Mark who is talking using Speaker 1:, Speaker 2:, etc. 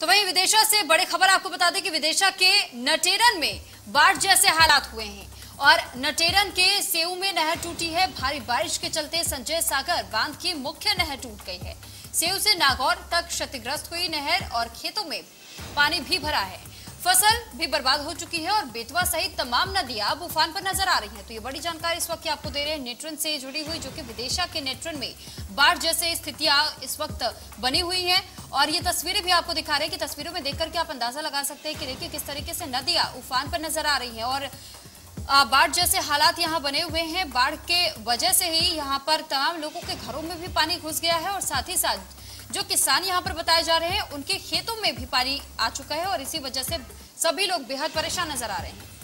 Speaker 1: तो वहीं विदेशा से बड़ी खबर आपको बता दें कि विदेशा के नटेरन में बाढ़ जैसे हालात हुए हैं और नटेरन के सेऊ में नहर टूटी है। भारी बारिश के चलते संजय सागर बाँध की मुख्य नहर टूट गई है। सेऊ से नागौर तक क्षतिग्रस्त हुई नहर और खेतों में पानी भी भरा है। फ़सल भी बर्बाद हो चुकी है और बेतवा सहित तमाम नदियाँ अब उफान पर नज़र आ रही हैं। तो ये बड़ी जानकारी इस वक्त आपको दे रहे हैं। नेट्रन से जुड़ी हुई, जो कि विदेशा के नेट्रन में बाढ़ जैसे स्थितियाँ इस वक्त बनी हुई हैं। और ये तस्वीरें भी आपको दिखा रहे हैं कि तस्वीरों में देख करके आप अंदाज़ा लगा सकते हैं कि देखिए किस तरीके से नदियाँ उफान पर नज़र आ रही हैं। और बाढ़ जैसे हालात यहाँ बने हुए हैं। बाढ़ के वजह से ही यहाँ पर तमाम लोगों के घरों में भी पानी घुस गया है और साथ ही साथ जो किसान यहाँ पर बताए जा रहे हैं, उनके खेतों में भी पानी आ चुका है और इसी वजह से सभी लोग बेहद परेशान नज़र आ रहे हैं।